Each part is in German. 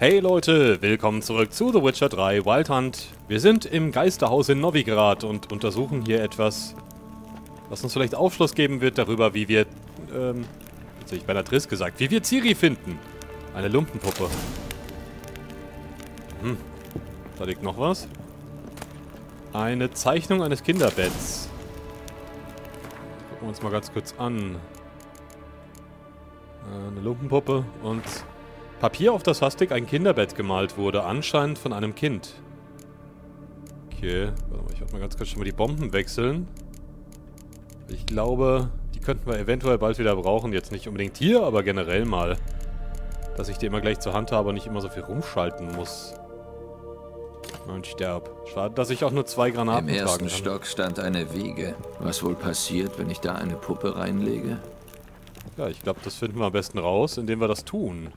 Hey Leute, willkommen zurück zu The Witcher 3 Wild Hunt. Wir sind im Geisterhaus in Novigrad und untersuchen hier etwas, was uns vielleicht Aufschluss geben wird darüber, wie wir, ähm, jetzt hätte ich bei der Triss gesagt, wie wir Ciri finden. Eine Lumpenpuppe. Hm, da liegt noch was. Eine Zeichnung eines Kinderbetts. Gucken wir uns mal ganz kurz an. Eine Lumpenpuppe und Papier, auf das hastig ein Kinderbett gemalt wurde, anscheinend von einem Kind. Okay, warte mal, ich werde mal ganz kurz schon mal die Bomben wechseln. Ich glaube, die könnten wir eventuell bald wieder brauchen. Jetzt nicht unbedingt hier, aber generell mal. Dass ich die immer gleich zur Hand habe und nicht immer so viel rumschalten muss. Und sterb. Schade, dass ich auch nur zwei Granaten Im ersten. Stock stand eine Wiege. Was wohl passiert, wenn ich da eine Puppe reinlege? Ja, ich glaube, das finden wir am besten raus, indem wir das tun.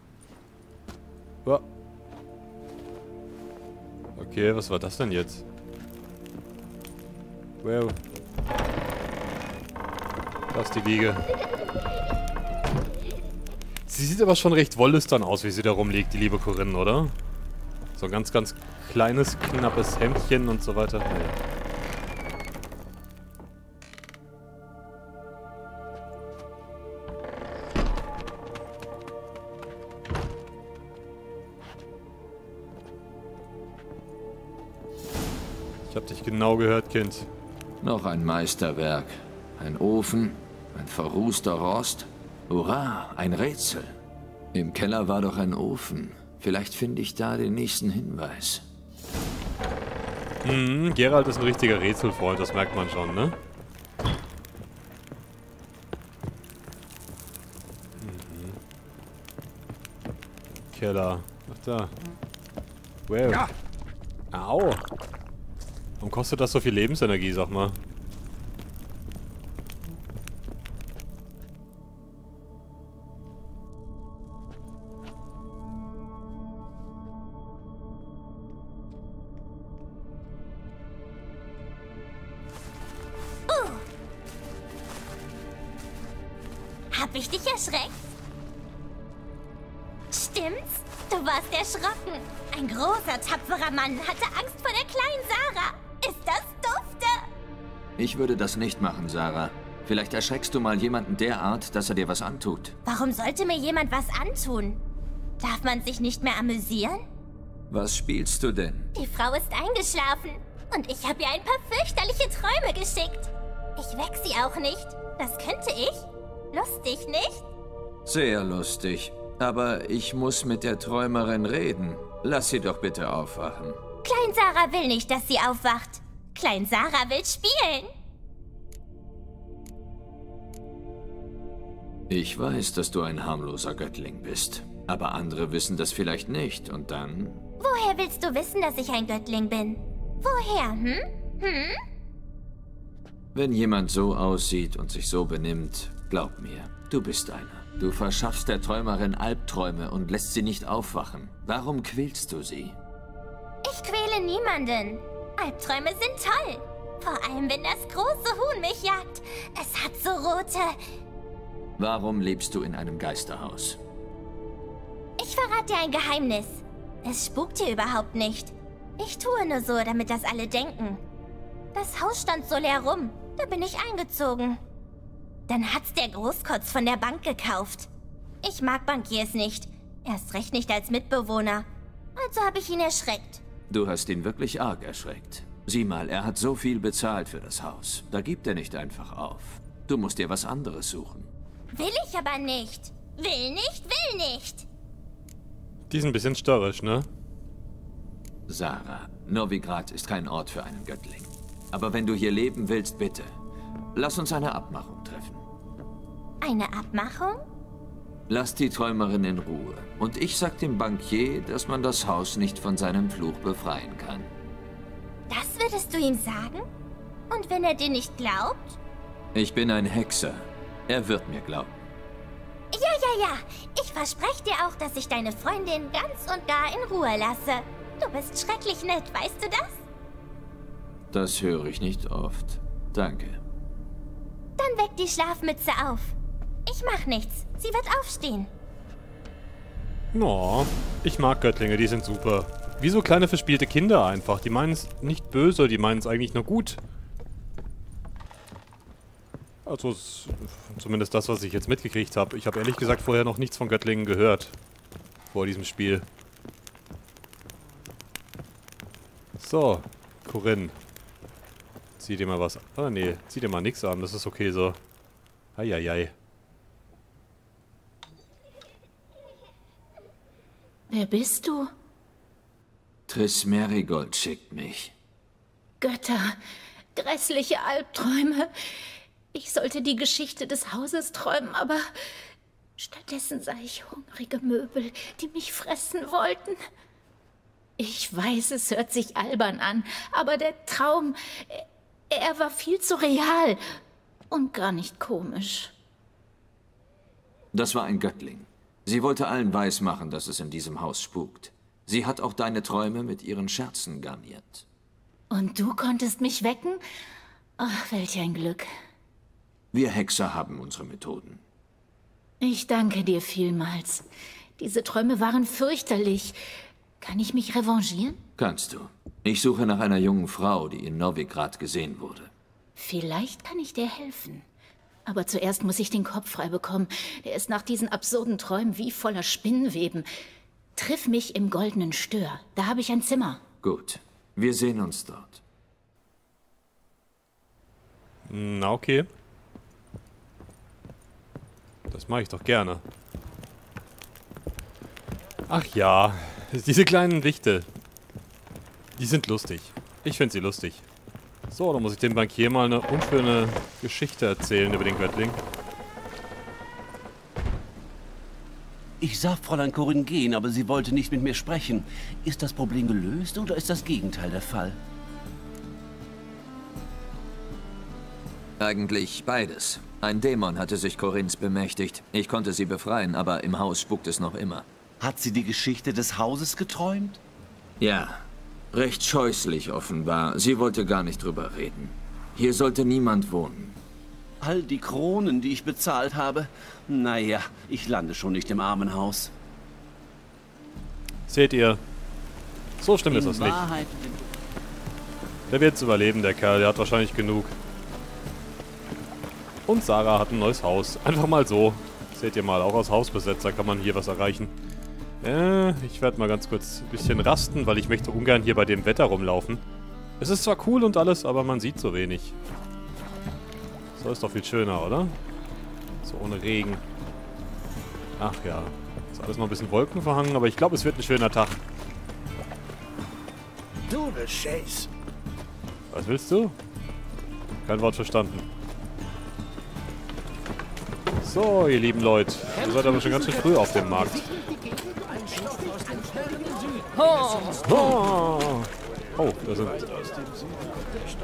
Okay, was war das denn jetzt? Wow. Da ist die Wiege. Sie sieht aber schon recht wollüstern aus, wie sie da rumliegt, die liebe Corinne, oder? So ein ganz, ganz kleines, knappes Hemdchen und so weiter. Genau gehört, Kind. Noch ein Meisterwerk. Ein Ofen, ein verrußter Rost. Hurra, ein Rätsel. Im Keller war doch ein Ofen. Vielleicht finde ich da den nächsten Hinweis. Mhm, Gerald ist ein richtiger Rätselfreund, das merkt man schon, ne? Mhm. Keller. Ach da. Wow. Au. Warum kostet das so viel Lebensenergie, sag mal? Das nicht machen, Sarah. Vielleicht erschreckst du mal jemanden derart, dass er dir was antut. Warum sollte mir jemand was antun? Darf man sich nicht mehr amüsieren? Was spielst du denn? Die Frau ist eingeschlafen. Und ich habe ihr ein paar fürchterliche Träume geschickt. Ich weck sie auch nicht. Das könnte ich. Lustig, nicht? Sehr lustig. Aber ich muss mit der Träumerin reden. Lass sie doch bitte aufwachen. Klein Sarah will nicht, dass sie aufwacht. Klein Sarah will spielen. Ich weiß, dass du ein harmloser Göttling bist. Aber andere wissen das vielleicht nicht. Und dann... Woher willst du wissen, dass ich ein Göttling bin? Woher, hm? Hm? Wenn jemand so aussieht und sich so benimmt, glaub mir, du bist einer. Du verschaffst der Träumerin Albträume und lässt sie nicht aufwachen. Warum quälst du sie? Ich quäle niemanden. Albträume sind toll. Vor allem, wenn das große Huhn mich jagt. Es hat so rote... Warum lebst du in einem Geisterhaus? Ich verrate dir ein Geheimnis. Es spukt hier überhaupt nicht. Ich tue nur so, damit das alle denken. Das Haus stand so leer rum. Da bin ich eingezogen. Dann hat's der Großkotz von der Bank gekauft. Ich mag Bankiers nicht. Erst recht nicht als Mitbewohner. Also habe ich ihn erschreckt. Du hast ihn wirklich arg erschreckt. Sieh mal, er hat so viel bezahlt für das Haus. Da gibt er nicht einfach auf. Du musst dir was anderes suchen. Will ich aber nicht. Will nicht, will nicht. Die ist ein bisschen störrisch, ne? Sarah, Novigrad ist kein Ort für einen Göttling. Aber wenn du hier leben willst, bitte, lass uns eine Abmachung treffen. Eine Abmachung? Lass die Träumerin in Ruhe. Und ich sag dem Bankier, dass man das Haus nicht von seinem Fluch befreien kann. Das würdest du ihm sagen? Und wenn er dir nicht glaubt? Ich bin ein Hexer. Er wird mir glauben. Ja, ja, ja. Ich verspreche dir auch, dass ich deine Freundin ganz und gar in Ruhe lasse. Du bist schrecklich nett, weißt du das? Das höre ich nicht oft. Danke. Dann weck die Schlafmütze auf. Ich mach nichts. Sie wird aufstehen. Oh, ich mag Göttlinge, die sind super. Wie so kleine verspielte Kinder einfach. Die meinen es nicht böse, die meinen es eigentlich nur gut. Also, zumindest das, was ich jetzt mitgekriegt habe. Ich habe ehrlich gesagt vorher noch nichts von Göttlingen gehört. Vor diesem Spiel. So, Corinne. Zieh dir mal was... Ah, nee. Zieh dir mal nichts an. Das ist okay so. Eieiei. Wer bist du? Triss Marigold schickt mich. Götter, grässliche Albträume. Ich sollte die Geschichte des Hauses träumen, aber stattdessen sah ich hungrige Möbel, die mich fressen wollten. Ich weiß, es hört sich albern an, aber der Traum, er war viel zu real und gar nicht komisch. Das war ein Göttling. Sie wollte allen weismachen, dass es in diesem Haus spukt. Sie hat auch deine Träume mit ihren Scherzen garniert. Und du konntest mich wecken? Ach, welch ein Glück. Wir Hexer haben unsere Methoden. Ich danke dir vielmals. Diese Träume waren fürchterlich. Kann ich mich revanchieren? Kannst du. Ich suche nach einer jungen Frau, die in Novigrad gesehen wurde. Vielleicht kann ich dir helfen. Aber zuerst muss ich den Kopf frei bekommen. Der ist nach diesen absurden Träumen wie voller Spinnenweben. Triff mich im goldenen Stör. Da habe ich ein Zimmer. Gut. Wir sehen uns dort. Na, okay. Das mache ich doch gerne. Ach ja, diese kleinen Wichte. Die sind lustig. Ich finde sie lustig. So, dann muss ich dem Bankier mal eine unschöne Geschichte erzählen über den Göttling. Ich sah Fräulein Corinne gehen, aber sie wollte nicht mit mir sprechen. Ist das Problem gelöst oder ist das Gegenteil der Fall? Eigentlich beides. Ein Dämon hatte sich Corinns bemächtigt. Ich konnte sie befreien, aber im Haus spukt es noch immer. Hat sie die Geschichte des Hauses geträumt? Ja, recht scheußlich offenbar. Sie wollte gar nicht drüber reden. Hier sollte niemand wohnen. All die Kronen, die ich bezahlt habe. Naja, ich lande schon nicht im Armenhaus. Seht ihr, so schlimm ist das nicht. Der wird es überleben, der Kerl. Der hat wahrscheinlich genug. Und Sarah hat ein neues Haus. Einfach mal so. Seht ihr mal, auch als Hausbesetzer kann man hier was erreichen. Äh, ich werde mal ganz kurz ein bisschen rasten, weil ich möchte ungern hier bei dem Wetter rumlaufen. Es ist zwar cool und alles, aber man sieht so wenig. So ist doch viel schöner, oder? So ohne Regen. Ach ja. Ist alles noch ein bisschen Wolken verhangen, aber ich glaube, es wird ein schöner Tag. Du Chase. Was willst du? Kein Wort verstanden. So, ihr lieben Leute. Ihr seid aber schon ganz schön früh auf dem Markt. Oh, oh da sind...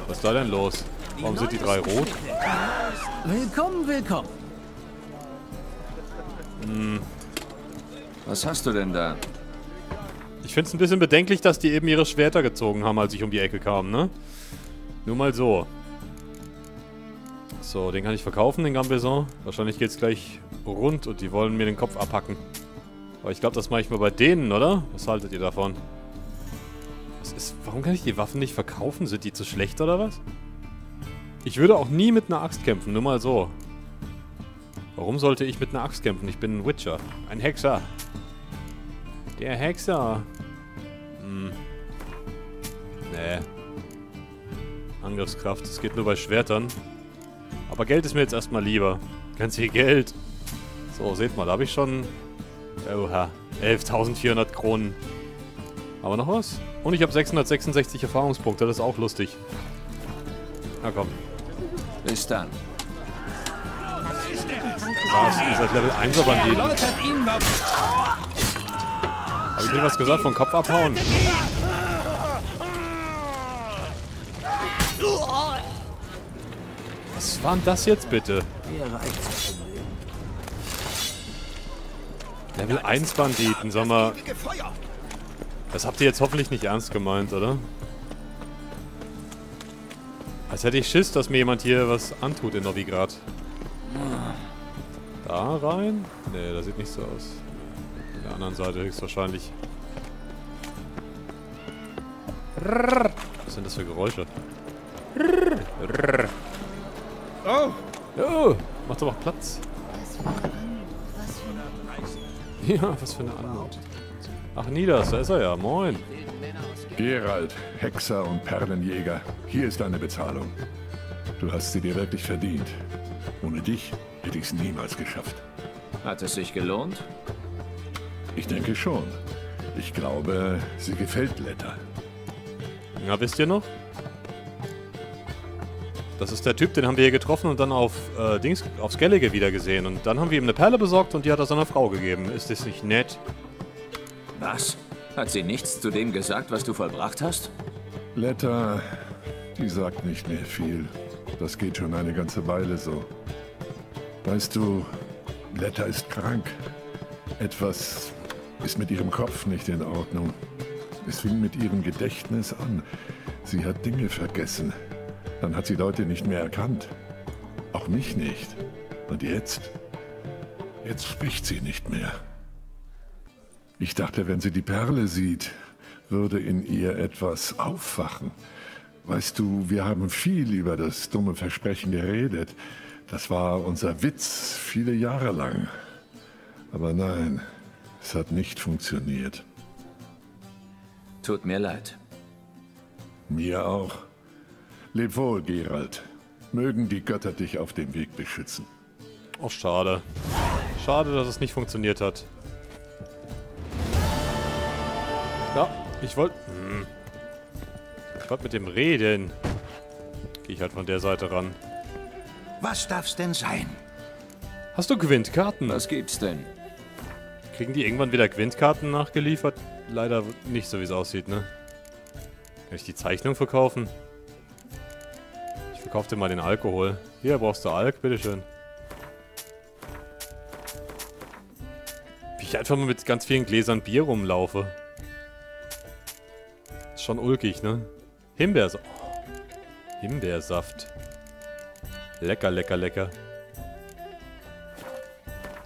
Was ist da denn los? Warum sind die drei rot? Willkommen, willkommen. Hm. Was hast du denn da? Ich finde es ein bisschen bedenklich, dass die eben ihre Schwerter gezogen haben, als ich um die Ecke kam, ne? Nur mal so. So, den kann ich verkaufen, den Gambeson. Wahrscheinlich geht es gleich rund und die wollen mir den Kopf abhacken. Aber ich glaube, das mache ich mal bei denen, oder? Was haltet ihr davon? Was ist, warum kann ich die Waffen nicht verkaufen? Sind die zu schlecht oder was? Ich würde auch nie mit einer Axt kämpfen, nur mal so. Warum sollte ich mit einer Axt kämpfen? Ich bin ein Witcher. Ein Hexer. Der Hexer. Hm. Nee. Angriffskraft. Das geht nur bei Schwertern. Aber Geld ist mir jetzt erstmal lieber. Ganz viel Geld. So, seht mal, da habe ich schon... Oha. 11.400 Kronen. Aber noch was? Und ich habe 666 Erfahrungspunkte. Das ist auch lustig. Na komm. Bis dann. Was? Ihr seid Level 1er Banditen. Hab ich dir was gesagt von Kopf abhauen? Was war denn das jetzt bitte? Level 1 Banditen, sag mal. Das habt ihr jetzt hoffentlich nicht ernst gemeint, oder? Als hätte ich Schiss, dass mir jemand hier was antut in Novigrad. Da rein? Ne, das sieht nicht so aus. der anderen Seite höchstwahrscheinlich. Was sind das für Geräusche? Oh, Oh, macht doch auch Platz. Ja, was für eine Anmut. Ach, Nidas, da ist er ja. Moin. Gerald, Hexer und Perlenjäger, hier ist deine Bezahlung. Du hast sie dir wirklich verdient. Ohne dich hätte ich es niemals geschafft. Hat es sich gelohnt? Ich denke schon. Ich glaube, sie gefällt Letter. Ja, wisst ihr noch? Das ist der Typ, den haben wir hier getroffen und dann auf äh, Dings, auf Skellige wieder gesehen. Und dann haben wir ihm eine Perle besorgt und die hat er seiner Frau gegeben. Ist das nicht nett? Was? Hat sie nichts zu dem gesagt, was du vollbracht hast? Letter, die sagt nicht mehr viel. Das geht schon eine ganze Weile so. Weißt du, Letter ist krank. Etwas ist mit ihrem Kopf nicht in Ordnung. Es fing mit ihrem Gedächtnis an. Sie hat Dinge vergessen. Dann hat sie Leute nicht mehr erkannt. Auch mich nicht. Und jetzt? Jetzt spricht sie nicht mehr. Ich dachte, wenn sie die Perle sieht, würde in ihr etwas aufwachen. Weißt du, wir haben viel über das dumme Versprechen geredet. Das war unser Witz viele Jahre lang. Aber nein, es hat nicht funktioniert. Tut mir leid. Mir auch. Leb wohl, Gerald. Mögen die Götter dich auf dem Weg beschützen. Oh, schade. Schade, dass es nicht funktioniert hat. Ja, ich wollte... Hm. Ich wollte mit dem reden. Gehe ich halt von der Seite ran. was darf's denn sein? Hast du Quintkarten? Was gibt's denn? Kriegen die irgendwann wieder Quintkarten nachgeliefert? Leider nicht so, wie es aussieht, ne? Kann ich die Zeichnung verkaufen? Ich verkaufe dir mal den Alkohol. Hier, brauchst du Alk? Bitteschön. Wie ich einfach mal mit ganz vielen Gläsern Bier rumlaufe. Ist schon ulkig, ne? Himbeersaft. Oh. Himbeersaft. Lecker, lecker, lecker.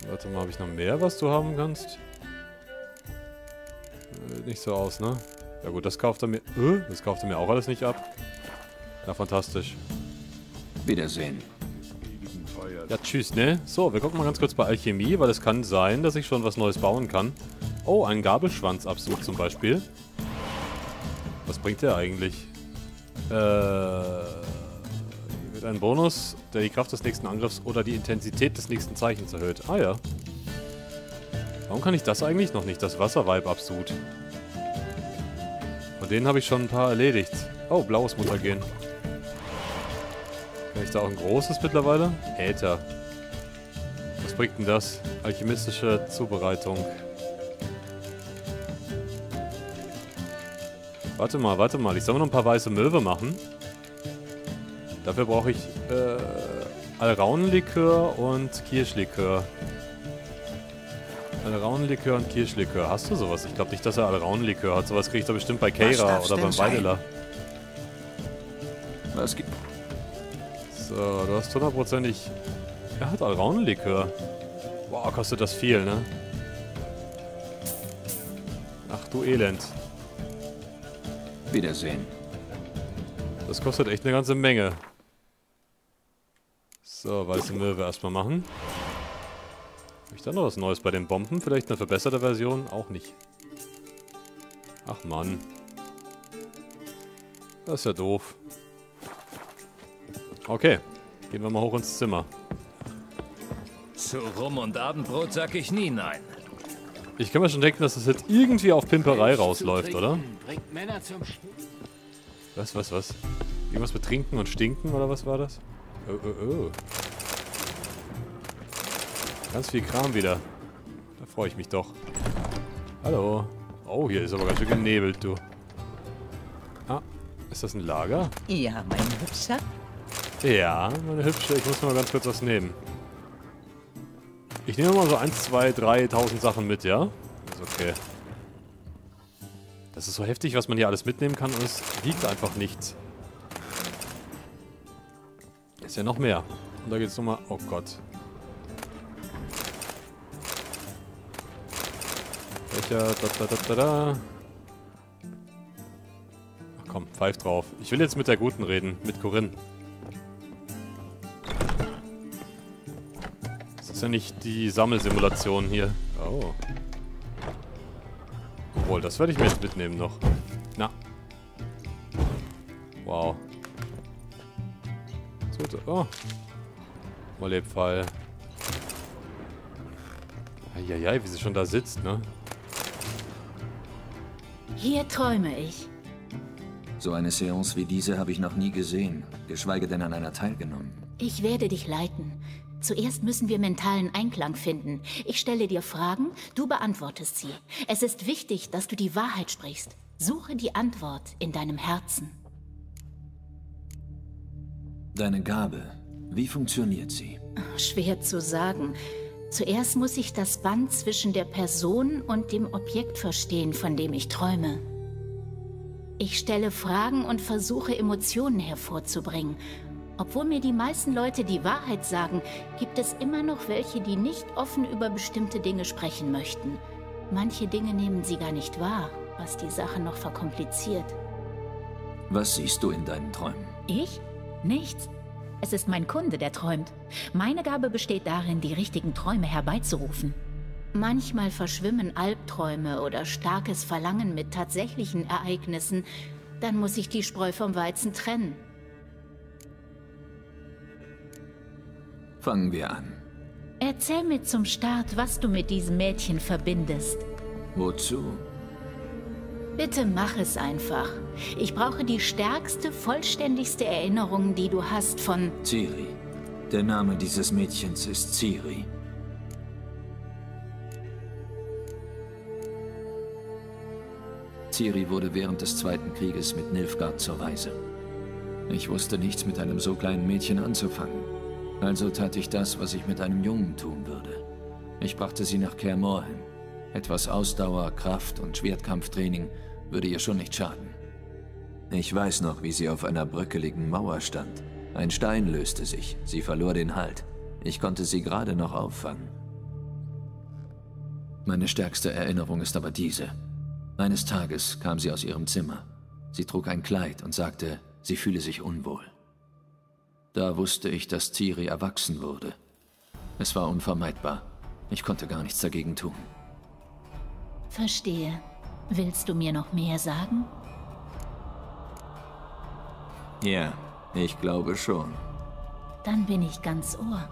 Warte mal, habe ich noch mehr, was du haben kannst? Äh, nicht so aus, ne? Ja gut, das kauft er mir... Äh, das kauft er mir auch alles nicht ab. Ja, fantastisch. Wiedersehen. Ja, tschüss, ne? So, wir gucken mal ganz kurz bei Alchemie, weil es kann sein, dass ich schon was Neues bauen kann. Oh, ein Gabelschwanzabzug zum Beispiel. Was bringt der eigentlich? Äh... Hier wird ein Bonus, der die Kraft des nächsten Angriffs oder die Intensität des nächsten Zeichens erhöht. Ah ja. Warum kann ich das eigentlich noch nicht? Das Wasserweib-Absud. Von denen habe ich schon ein paar erledigt. Oh, blaues Muttergen. Kann ich da auch ein großes mittlerweile? Äther. Was bringt denn das? Alchemistische Zubereitung. Warte mal, warte mal. Ich soll noch ein paar weiße Möwe machen. Dafür brauche ich äh, Alraunenlikör und Kirschlikör. Alraunenlikör und Kirschlikör. Hast du sowas? Ich glaube nicht, dass er Alraunenlikör hat. Sowas kriegt er bestimmt bei Keira oder beim sein? Weideler. Was gibt... So, du hast hundertprozentig... Er hat Alraunenlikör. Wow, kostet das viel, ne? Ach du Elend. Wiedersehen. Das kostet echt eine ganze Menge. So, weiße Möwe erstmal machen. Habe ich da noch was Neues bei den Bomben? Vielleicht eine verbesserte Version? Auch nicht. Ach Mann. Das ist ja doof. Okay. Gehen wir mal hoch ins Zimmer. Zu Rum und Abendbrot sag ich nie nein. Ich kann mir schon denken, dass das jetzt irgendwie auf Pimperei rausläuft, oder? Was, was, was? Irgendwas mit Trinken und Stinken, oder was war das? Oh, oh, oh. Ganz viel Kram wieder. Da freue ich mich doch. Hallo. Oh, hier ist aber ganz schön genebelt, du. Ah, ist das ein Lager? Ja, mein Hübscher. Ja, meine Hübsche. Ich muss mal ganz kurz was nehmen. Ich nehme mal so 1, 2, 3.000 Sachen mit, ja? Ist okay. Das ist so heftig, was man hier alles mitnehmen kann und es wiegt einfach nichts. Ist ja noch mehr. Und da geht's nochmal... Oh Gott. ja... Da, da, da, da, da. Ach komm, pfeif drauf. Ich will jetzt mit der Guten reden, mit Corinne. Ist ja nicht die Sammelsimulation hier. Oh. Obwohl, das werde ich mir jetzt mitnehmen noch. Na. Wow. So, oh. Wollebfall. Eieiei, wie sie schon da sitzt, ne? Hier träume ich. So eine Seance wie diese habe ich noch nie gesehen, geschweige denn an einer teilgenommen. Ich werde dich leiten. Zuerst müssen wir mentalen Einklang finden. Ich stelle dir Fragen, du beantwortest sie. Es ist wichtig, dass du die Wahrheit sprichst. Suche die Antwort in deinem Herzen. Deine Gabe, wie funktioniert sie? Schwer zu sagen. Zuerst muss ich das Band zwischen der Person und dem Objekt verstehen, von dem ich träume. Ich stelle Fragen und versuche Emotionen hervorzubringen. Obwohl mir die meisten Leute die Wahrheit sagen, gibt es immer noch welche, die nicht offen über bestimmte Dinge sprechen möchten. Manche Dinge nehmen sie gar nicht wahr, was die Sache noch verkompliziert. Was siehst du in deinen Träumen? Ich? Nichts. Es ist mein Kunde, der träumt. Meine Gabe besteht darin, die richtigen Träume herbeizurufen. Manchmal verschwimmen Albträume oder starkes Verlangen mit tatsächlichen Ereignissen. Dann muss ich die Spreu vom Weizen trennen. Fangen wir an. Erzähl mir zum Start, was du mit diesem Mädchen verbindest. Wozu? Bitte mach es einfach. Ich brauche die stärkste, vollständigste Erinnerung, die du hast von... Ciri. Der Name dieses Mädchens ist Ciri. Ciri wurde während des Zweiten Krieges mit Nilfgaard zur Waise. Ich wusste nichts mit einem so kleinen Mädchen anzufangen. Also tat ich das, was ich mit einem Jungen tun würde. Ich brachte sie nach Kaer Morhen. Etwas Ausdauer, Kraft und Schwertkampftraining würde ihr schon nicht schaden. Ich weiß noch, wie sie auf einer bröckeligen Mauer stand. Ein Stein löste sich, sie verlor den Halt. Ich konnte sie gerade noch auffangen. Meine stärkste Erinnerung ist aber diese. Eines Tages kam sie aus ihrem Zimmer. Sie trug ein Kleid und sagte, sie fühle sich unwohl. Da wusste ich, dass Ciri erwachsen wurde. Es war unvermeidbar. Ich konnte gar nichts dagegen tun. Verstehe. Willst du mir noch mehr sagen? Ja, ich glaube schon. Dann bin ich ganz Ohr.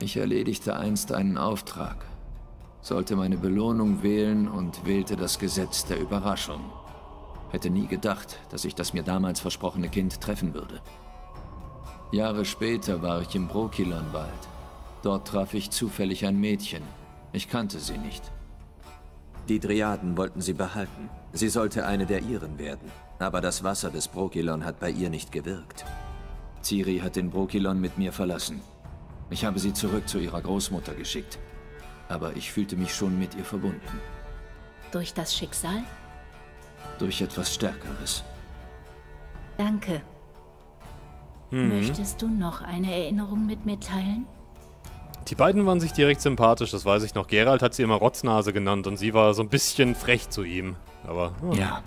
Ich erledigte einst einen Auftrag, sollte meine Belohnung wählen und wählte das Gesetz der Überraschung. Hätte nie gedacht, dass ich das mir damals versprochene Kind treffen würde. Jahre später war ich im Brokilon-Wald. Dort traf ich zufällig ein Mädchen. Ich kannte sie nicht. Die Driaden wollten sie behalten. Sie sollte eine der ihren werden. Aber das Wasser des Brokilon hat bei ihr nicht gewirkt. Ciri hat den Brokilon mit mir verlassen. Ich habe sie zurück zu ihrer Großmutter geschickt. Aber ich fühlte mich schon mit ihr verbunden. Durch das Schicksal? Durch etwas Stärkeres. Danke. Mhm. Möchtest du noch eine Erinnerung mit mir teilen? Die beiden waren sich direkt sympathisch, das weiß ich noch. Gerald hat sie immer Rotznase genannt und sie war so ein bisschen frech zu ihm. Aber. hm. Ja,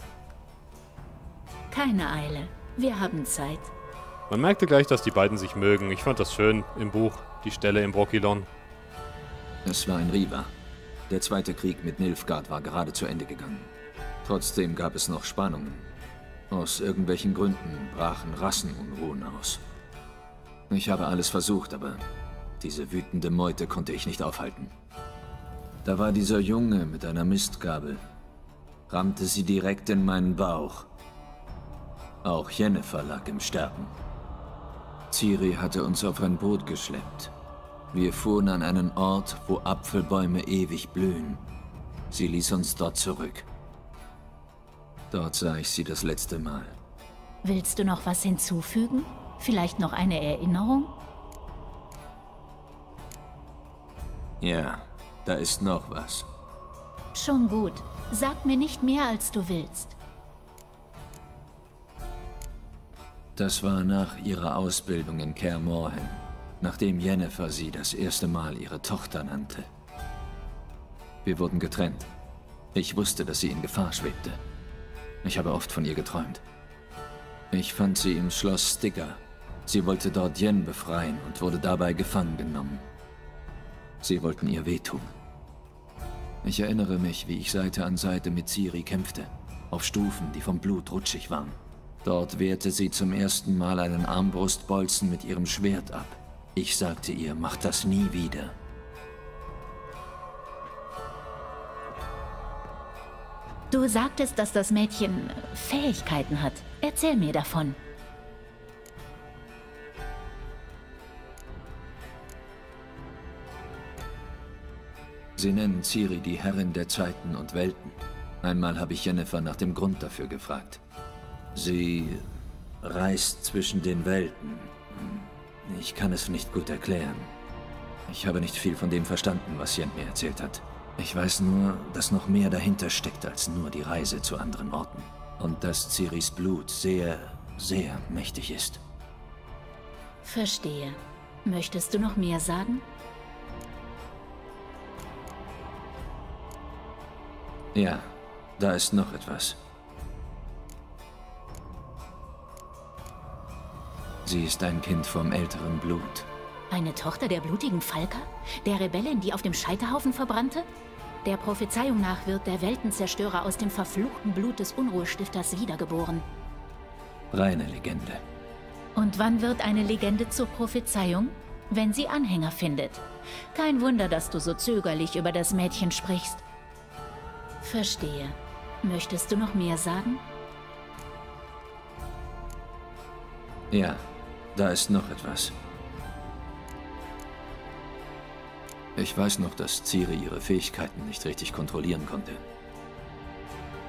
Keine Eile. Wir haben Zeit. Man merkte gleich, dass die beiden sich mögen. Ich fand das schön im Buch, die Stelle im Brokilon. es war ein Riva. Der zweite Krieg mit Nilfgaard war gerade zu Ende gegangen. Trotzdem gab es noch Spannungen. Aus irgendwelchen Gründen brachen Rassenunruhen aus. Ich habe alles versucht, aber diese wütende Meute konnte ich nicht aufhalten. Da war dieser Junge mit einer Mistgabel. Rammte sie direkt in meinen Bauch. Auch Jennifer lag im Sterben. Ciri hatte uns auf ein Boot geschleppt. Wir fuhren an einen Ort, wo Apfelbäume ewig blühen. Sie ließ uns dort zurück. Dort sah ich sie das letzte Mal. Willst du noch was hinzufügen? Vielleicht noch eine Erinnerung? Ja, da ist noch was. Schon gut. Sag mir nicht mehr, als du willst. Das war nach ihrer Ausbildung in Kaer Morhen, nachdem Jennifer sie das erste Mal ihre Tochter nannte. Wir wurden getrennt. Ich wusste, dass sie in Gefahr schwebte. Ich habe oft von ihr geträumt. Ich fand sie im Schloss Sticker. Sie wollte dort Yen befreien und wurde dabei gefangen genommen. Sie wollten ihr wehtun. Ich erinnere mich, wie ich Seite an Seite mit Ciri kämpfte. Auf Stufen, die vom Blut rutschig waren. Dort wehrte sie zum ersten Mal einen Armbrustbolzen mit ihrem Schwert ab. Ich sagte ihr, mach das nie wieder. Du sagtest, dass das Mädchen Fähigkeiten hat. Erzähl mir davon. Sie nennen Ciri die Herrin der Zeiten und Welten. Einmal habe ich Jennifer nach dem Grund dafür gefragt. Sie reist zwischen den Welten. Ich kann es nicht gut erklären. Ich habe nicht viel von dem verstanden, was Jen mir erzählt hat. Ich weiß nur, dass noch mehr dahinter steckt als nur die Reise zu anderen Orten. Und dass Ciris Blut sehr, sehr mächtig ist. Verstehe. Möchtest du noch mehr sagen? Ja, da ist noch etwas. Sie ist ein Kind vom älteren Blut. Eine Tochter der blutigen Falker? Der Rebellin, die auf dem Scheiterhaufen verbrannte? Der Prophezeiung nach wird der Weltenzerstörer aus dem verfluchten Blut des Unruhestifters wiedergeboren. Reine Legende. Und wann wird eine Legende zur Prophezeiung? Wenn sie Anhänger findet. Kein Wunder, dass du so zögerlich über das Mädchen sprichst. Verstehe. Möchtest du noch mehr sagen? Ja, da ist noch etwas. Ich weiß noch, dass Ciri ihre Fähigkeiten nicht richtig kontrollieren konnte.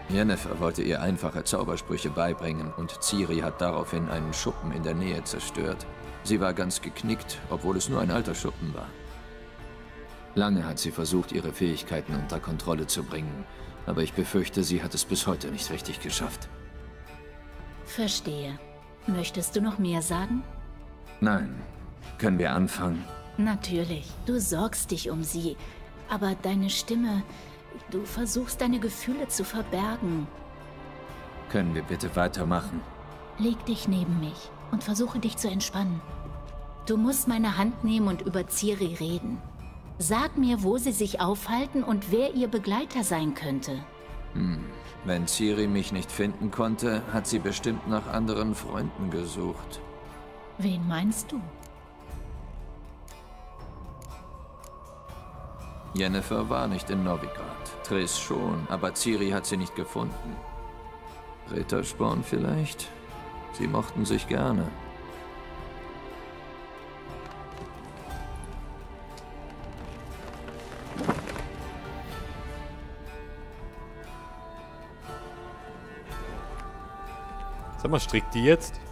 Yennefer wollte ihr einfache Zaubersprüche beibringen und Ciri hat daraufhin einen Schuppen in der Nähe zerstört. Sie war ganz geknickt, obwohl es nur ein alter Schuppen war. Lange hat sie versucht, ihre Fähigkeiten unter Kontrolle zu bringen, aber ich befürchte, sie hat es bis heute nicht richtig geschafft. Verstehe. Möchtest du noch mehr sagen? Nein. Können wir anfangen? Natürlich. Du sorgst dich um sie. Aber deine Stimme... Du versuchst deine Gefühle zu verbergen. Können wir bitte weitermachen? Leg dich neben mich und versuche dich zu entspannen. Du musst meine Hand nehmen und über Ciri reden. Sag mir, wo sie sich aufhalten und wer ihr Begleiter sein könnte. Hm. Wenn Ciri mich nicht finden konnte, hat sie bestimmt nach anderen Freunden gesucht. Wen meinst du? Jennifer war nicht in Novigrad. Triss schon, aber Ciri hat sie nicht gefunden. Rittersporn vielleicht? Sie mochten sich gerne. Sag mal, strickt die jetzt?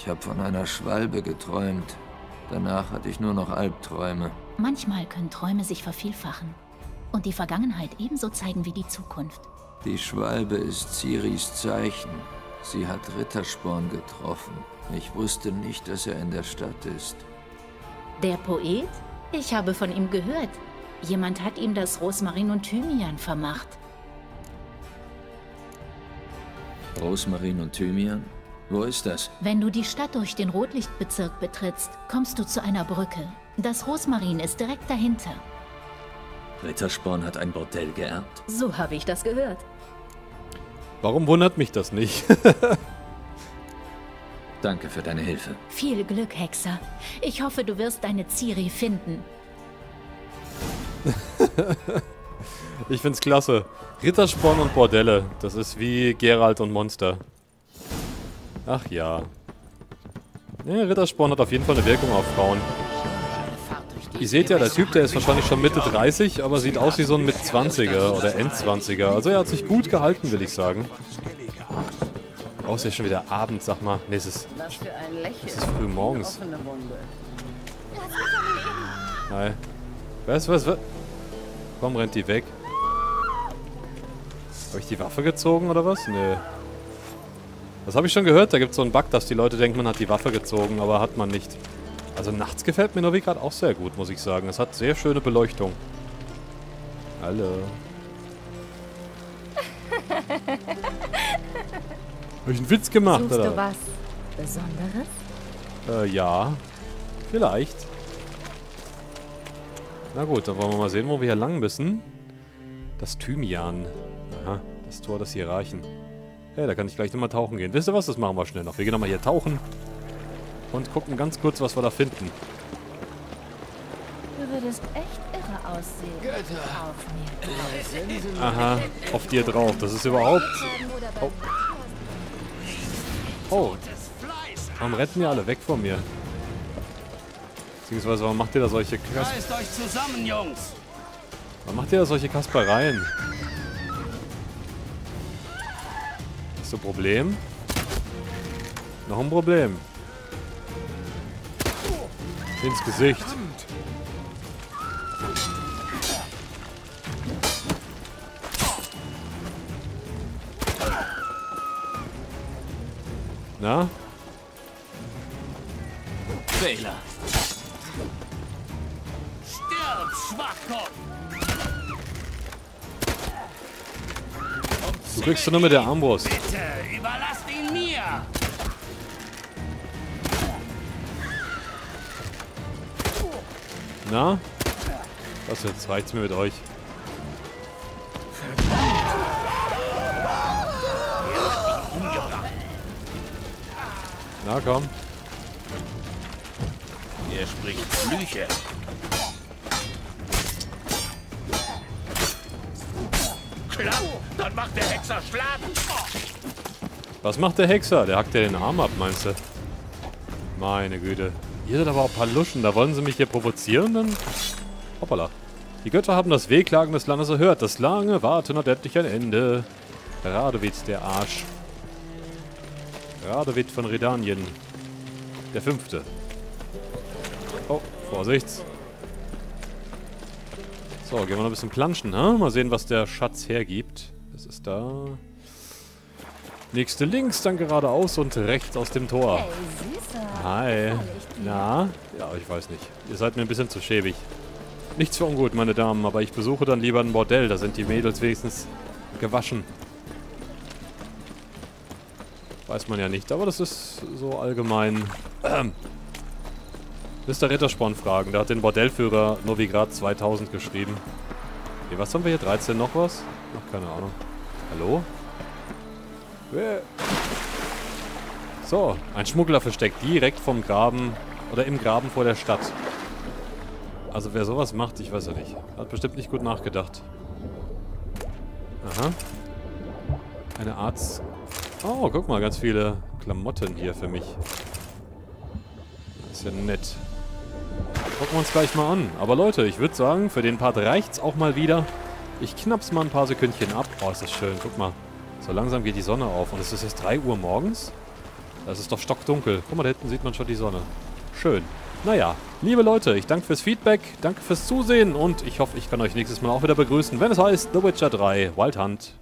Ich habe von einer Schwalbe geträumt. Danach hatte ich nur noch Albträume. Manchmal können Träume sich vervielfachen und die Vergangenheit ebenso zeigen wie die Zukunft. Die Schwalbe ist Ciris Zeichen. Sie hat Rittersporn getroffen. Ich wusste nicht, dass er in der Stadt ist. Der Poet? Ich habe von ihm gehört. Jemand hat ihm das Rosmarin und Thymian vermacht. Rosmarin und Thymian? Wo ist das? Wenn du die Stadt durch den Rotlichtbezirk betrittst, kommst du zu einer Brücke. Das Rosmarin ist direkt dahinter. Rittersporn hat ein Bordell geerbt. So habe ich das gehört. Warum wundert mich das nicht? Danke für deine Hilfe. Viel Glück, Hexer. Ich hoffe, du wirst deine Ciri finden. ich find's klasse. Rittersporn und Bordelle. Das ist wie Geralt und Monster. Ach ja. ja. Rittersporn hat auf jeden Fall eine Wirkung auf Frauen. Ihr seht ja, der Typ, der ist wahrscheinlich schon Mitte 30, aber sieht aus wie so ein Mit-20er oder End-20er. Also er hat sich gut gehalten, will ich sagen. Oh, ist ja schon wieder Abend, sag mal. Nee, es ist, es ist früh morgens. Nein. Was, was, was? Warum rennt die weg? Habe ich die Waffe gezogen oder was? Nö. Das habe ich schon gehört. Da gibt es so einen Bug, dass die Leute denken, man hat die Waffe gezogen, aber hat man nicht. Also nachts gefällt mir Novigrad auch sehr gut, muss ich sagen. Es hat sehr schöne Beleuchtung. Hallo. Habe ich einen Witz gemacht, Suchst oder? du was Besonderes? Äh, ja. Vielleicht. Na gut, dann wollen wir mal sehen, wo wir hier lang müssen. Das Thymian. Aha, das Tor des Hierarchen. Hey, da kann ich gleich nochmal tauchen gehen. Wisst ihr was? Das machen wir schnell noch. Wir gehen nochmal hier tauchen. Und gucken ganz kurz, was wir da finden. Du würdest echt irre aussehen. Auf mir. Aha, auf dir drauf. Das ist überhaupt... Oh. Oh. Warum retten die alle weg von mir? Beziehungsweise, warum macht ihr da solche... Kas Reißt euch zusammen, Jungs! warum macht ihr da solche Kaspereien? Ist so ein Problem? Noch ein Problem. Ins Gesicht. Na? Wähler! Du kriegst du nur mit der Armbrust. Bitte, überlasst ihn mir! Na? Was jetzt? Reicht's mir mit euch? Na komm. Er spricht Flüche. Klapp, dann macht der Hexer Schlag. Was macht der Hexer? Der hackt ja den Arm ab, meinst du? Meine Güte. Ihr seid aber auch paar Luschen. Da wollen sie mich hier provozieren, dann... Hoppala. Die Götter haben das Wehklagen des Landes erhört. Das lange Warten hat endlich ein Ende. Radovid, der Arsch. Radovid von Redanien. Der Fünfte. Oh, Vorsicht. So, gehen wir noch ein bisschen planschen, ha? Mal sehen, was der Schatz hergibt. Das ist da. Nächste links, dann geradeaus und rechts aus dem Tor. Hey, Süßer. Hi. Na? Ja, ich weiß nicht. Ihr seid mir ein bisschen zu schäbig. Nichts für ungut, meine Damen, aber ich besuche dann lieber ein Bordell. Da sind die Mädels wenigstens gewaschen. Weiß man ja nicht, aber das ist so allgemein. Mr. Rittersporn fragen. Der hat den Bordellführer Novigrad 2000 geschrieben. Nee, was haben wir hier? 13 noch was? Ach, keine Ahnung. Hallo? So, ein Schmuggler versteckt direkt vom Graben oder im Graben vor der Stadt. Also wer sowas macht, ich weiß ja nicht. Hat bestimmt nicht gut nachgedacht. Aha. Eine Art... Oh, guck mal, ganz viele Klamotten hier für mich. Ist ja nett. Gucken wir uns gleich mal an. Aber Leute, ich würde sagen, für den Part reicht's auch mal wieder. Ich knapp's mal ein paar Sekündchen ab. Oh, ist das schön. Guck mal. So langsam geht die Sonne auf. Und es ist jetzt 3 Uhr morgens? Das ist doch stockdunkel. Guck mal, da hinten sieht man schon die Sonne. Schön. Naja, liebe Leute, ich danke fürs Feedback, danke fürs Zusehen und ich hoffe, ich kann euch nächstes Mal auch wieder begrüßen, wenn es heißt The Witcher 3 Wild Hunt.